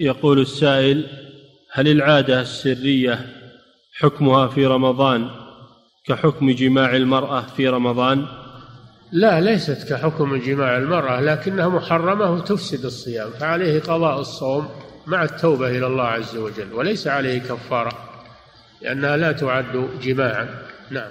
يقول السائل هل العادة السرية حكمها في رمضان كحكم جماع المرأة في رمضان؟ لا ليست كحكم جماع المرأة لكنها محرمة وتفسد الصيام فعليه قضاء الصوم مع التوبة إلى الله عز وجل وليس عليه كفارة لأنها لا تعد جماعا. نعم.